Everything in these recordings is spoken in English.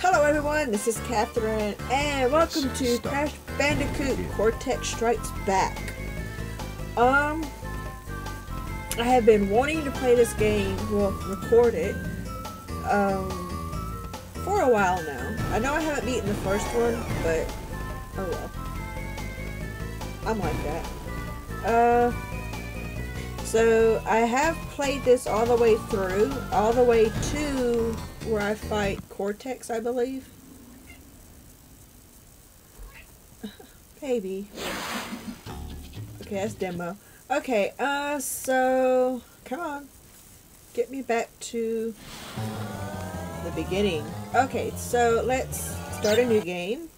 Hello everyone, this is Catherine, and welcome to Crash Bandicoot Cortex Strikes Back. Um, I have been wanting to play this game, well, record it, um, for a while now. I know I haven't beaten the first one, but, oh well. I'm like that. Uh, so I have played this all the way through, all the way to where I fight Cortex, I believe. Baby. Okay, that's demo. Okay, uh, so, come on. Get me back to the beginning. Okay, so let's start a new game.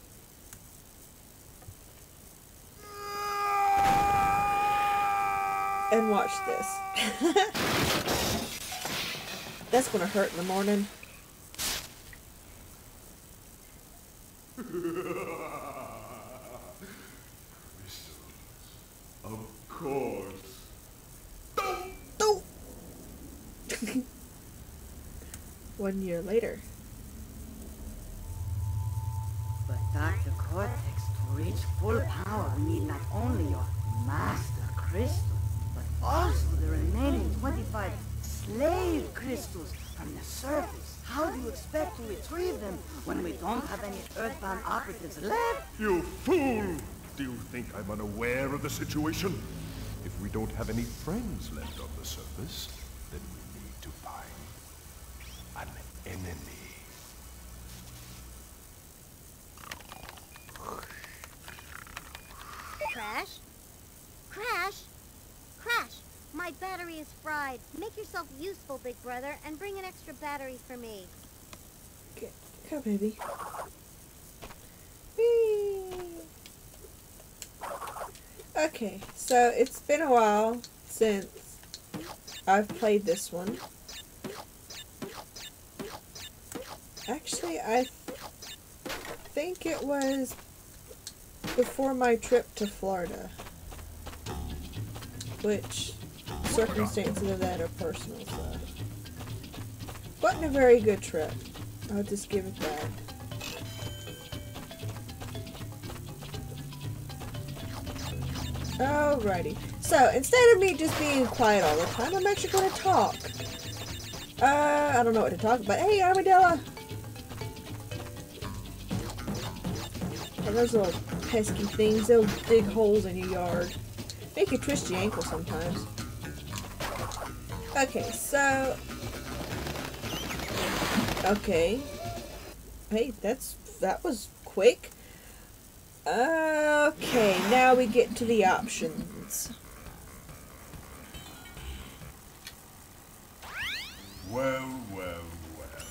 And watch this. That's gonna hurt in the morning. Of course. One year later. Slave crystals from the surface. How do you expect to retrieve them when we don't have any earthbound operatives left? You fool! Do you think I'm unaware of the situation? If we don't have any friends left on the surface, then we need to find an enemy. Crash? Crash? My battery is fried. Make yourself useful, big brother, and bring an extra battery for me. Get, go, baby. Whee! Okay, so it's been a while since I've played this one. Actually, I think it was before my trip to Florida. Which circumstances of that are personal, so. Wasn't a very good trip. I'll just give it that. Alrighty. So, instead of me just being quiet all the time, I'm actually going to talk. Uh, I don't know what to talk about. Hey, Armadillo! Oh, those little pesky things, they'll dig holes in your yard. Make you twist your ankle sometimes. Okay, so... Okay. Hey, that's... that was quick. Okay, now we get to the options. Well, well, well.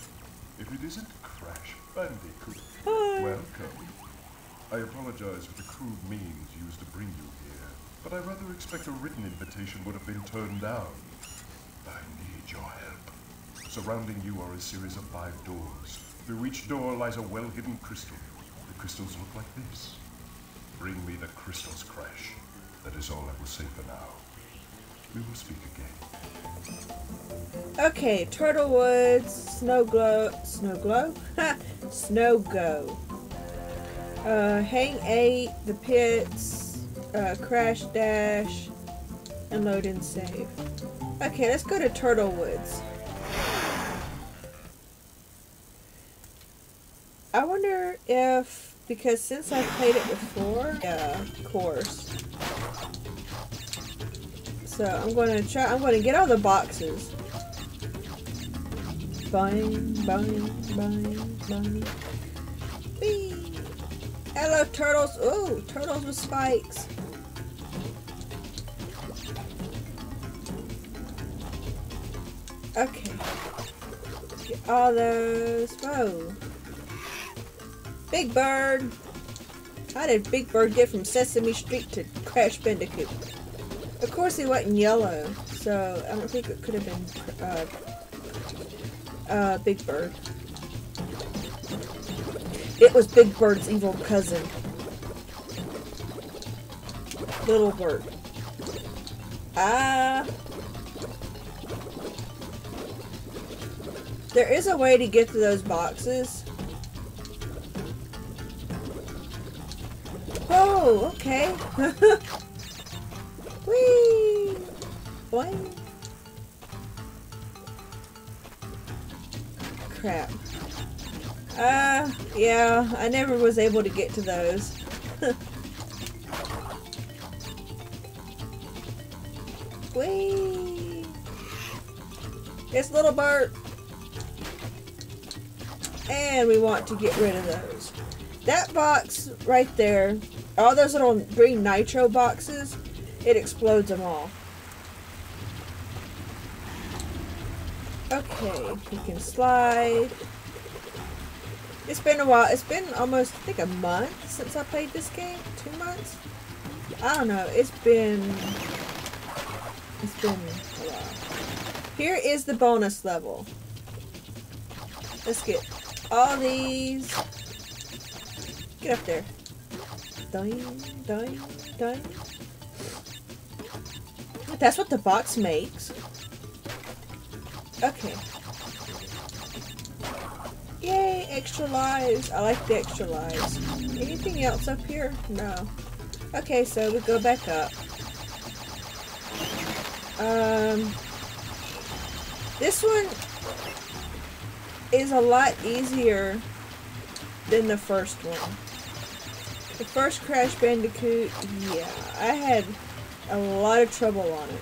If it isn't Crash Bandicoot, Hi. welcome. I apologize for the crude means used to bring you here, but I rather expect a written invitation would have been turned down. Your help. Surrounding you are a series of five doors. Through each door lies a well-hidden crystal. The crystals look like this. Bring me the crystals, Crash. That is all I will say for now. We will speak again. Okay, Turtle Woods, Snow Glow, Snow Glow? Ha! Snow Go. Uh, Hang 8, The Pits, uh, Crash Dash, and Load and Save. Okay, let's go to Turtle Woods. I wonder if, because since I've played it before, yeah, of course. So I'm gonna try, I'm gonna get all the boxes. Bang, bang, bang, bang. Whee! Hello, turtles. Ooh, turtles with spikes. Okay. Get all those. Whoa. Big Bird. How did Big Bird get from Sesame Street to Crash Bandicoot? Of course, he wasn't yellow, so I don't think it could have been uh, uh, Big Bird. It was Big Bird's evil cousin. Little Bird. Ah. There is a way to get to those boxes. Oh, okay. Whee! boy. Crap. Uh, yeah, I never was able to get to those. Whee! It's little Bert! And we want to get rid of those. That box right there, all those little green nitro boxes, it explodes them all. Okay, we can slide. It's been a while. It's been almost, I think, a month since I played this game. Two months? I don't know. It's been... It's been a while. Here is the bonus level. Let's get all these. Get up there. That's what the box makes. Okay. Yay, extra lives. I like the extra lives. Anything else up here? No. Okay, so we go back up. Um, this one is a lot easier than the first one. The first Crash Bandicoot, yeah, I had a lot of trouble on it.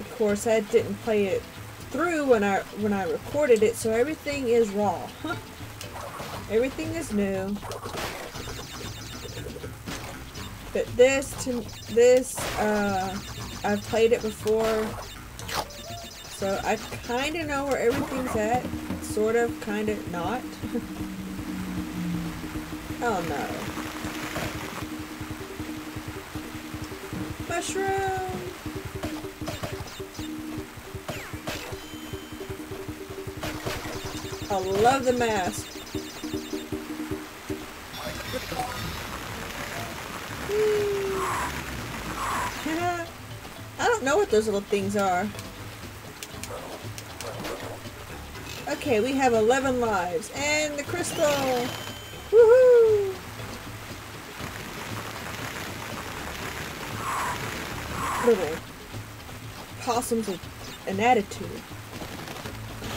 Of course, I didn't play it through when I when I recorded it, so everything is raw. everything is new. But this to this uh I've played it before. So I kind of know where everything's at. Sort of, kind of, not. oh no. Mushroom! I love the mask. I don't know what those little things are. Okay, we have 11 lives. And the crystal! Woohoo! Little possums with an attitude.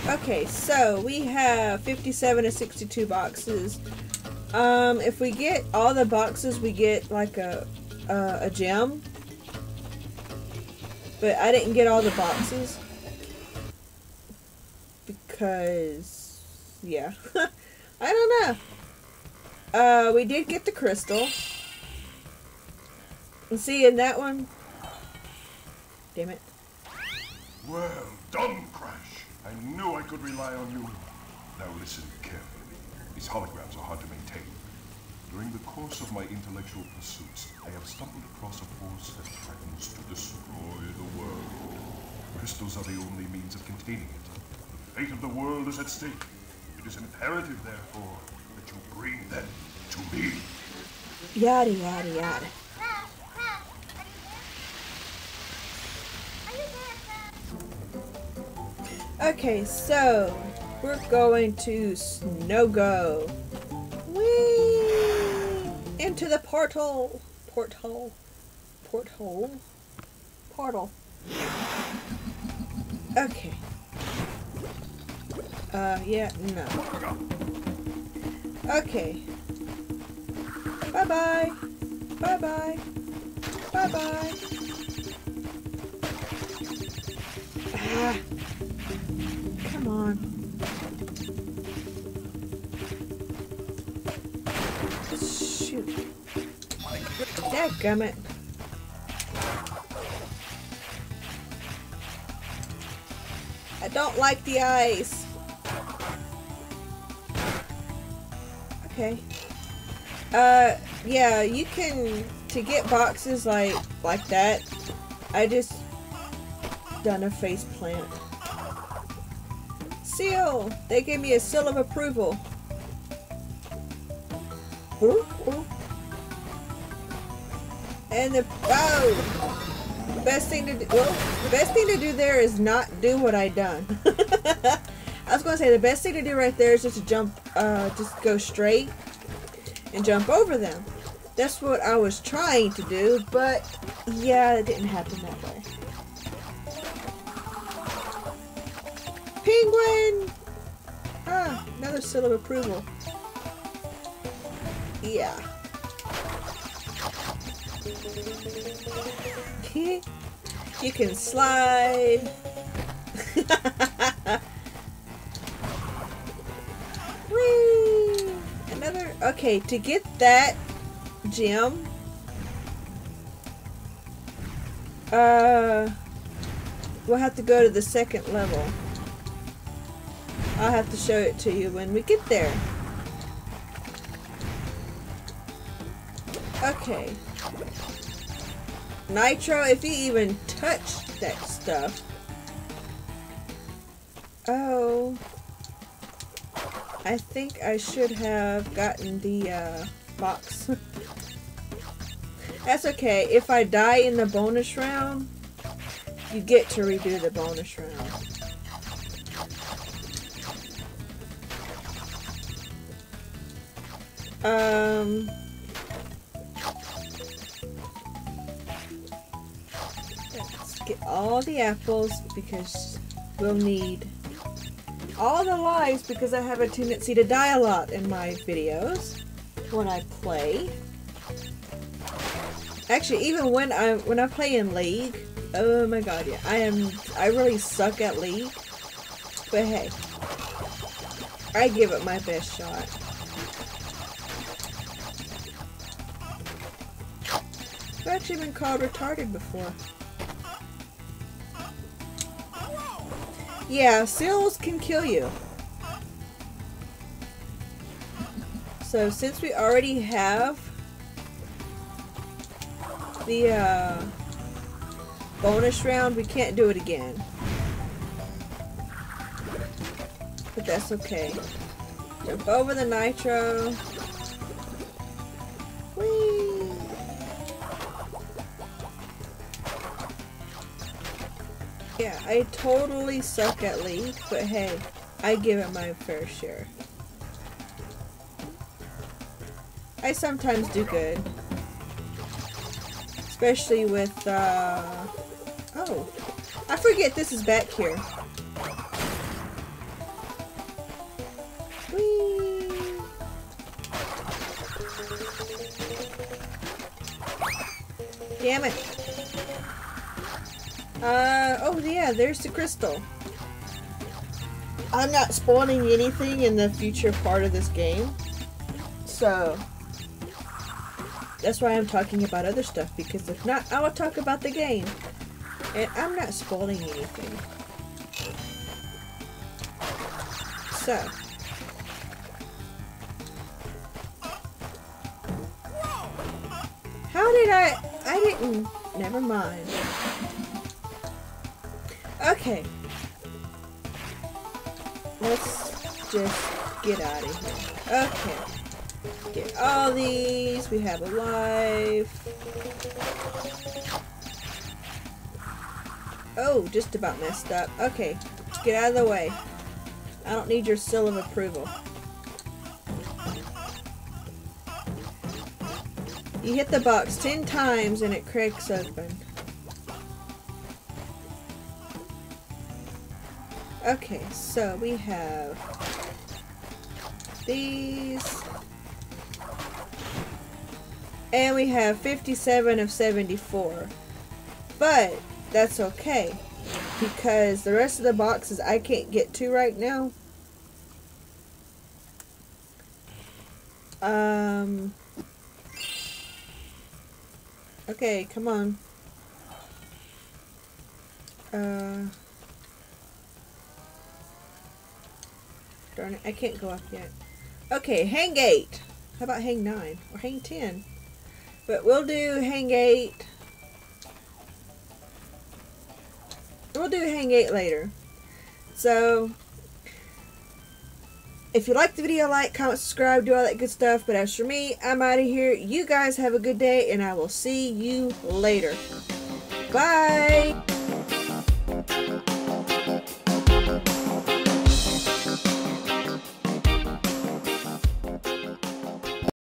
Okay, so we have 57 and 62 boxes. Um, if we get all the boxes, we get like a, uh, a gem. But I didn't get all the boxes. Because, yeah. I don't know. Uh, we did get the crystal. And see, in that one... Damn it. Well done, Crash. I knew I could rely on you. Now listen carefully. These holograms are hard to maintain. During the course of my intellectual pursuits, I have stumbled across a force that threatens to destroy the world. Crystals are the only means of containing it. Fate of the world is at stake. It is imperative, therefore, that you bring them to me. Yada, yada, yada. Okay, so we're going to Snow Go. Whee! Into the portal. Porthole. Porthole. Portal. Okay. Uh, yeah, no. Okay. Bye-bye. Bye-bye. Bye-bye. Ah. Come on. Shoot. Dadgummit. I don't like the ice. Okay. Uh, yeah, you can, to get boxes like, like that, I just done a face plant. Seal! They gave me a seal of approval. Ooh, ooh. And the oh, the best thing to do. Well, the best thing to do there is not do what I done. I was gonna say the best thing to do right there is just to jump, uh, just go straight. and jump over them. That's what I was trying to do, but yeah, it didn't happen that way. Penguin! Ah, another seal of approval. Yeah. you can slide. Okay, to get that gem, uh, we'll have to go to the second level. I'll have to show it to you when we get there. Okay. Nitro, if you even touch that stuff. Oh. I think I should have gotten the uh, box. That's okay. If I die in the bonus round, you get to redo the bonus round. Um... Let's get all the apples because we'll need all the lives because I have a tendency to die a lot in my videos when I play. Actually, even when I when I play in League, oh my god, yeah, I am I really suck at League. But hey, I give it my best shot. I've actually been called retarded before. Yeah, seals can kill you. So since we already have the uh, bonus round, we can't do it again. But that's okay. Jump over the nitro. Yeah, I totally suck at League, but hey, I give it my fair share. I sometimes do good. Especially with, uh... Oh. I forget this is back here. Whee! Damn it. Uh, oh yeah, there's the crystal. I'm not spawning anything in the future part of this game. So, that's why I'm talking about other stuff, because if not, I will talk about the game. And I'm not spoiling anything. So. How did I... I didn't... Never mind. Okay. Let's just get out of here. Okay. Get all these. We have a life. Oh, just about messed up. Okay, get out of the way. I don't need your seal of approval. You hit the box 10 times and it cracks open. Okay, so we have these. And we have 57 of 74. But that's okay. Because the rest of the boxes I can't get to right now. Um. Okay, come on. Uh. Darn it, I can't go up yet. Okay, hang 8. How about hang 9? Or hang 10? But we'll do hang 8. We'll do hang 8 later. So, if you like the video, like, comment, subscribe, do all that good stuff. But as for me, I'm out of here. You guys have a good day, and I will see you later. Bye!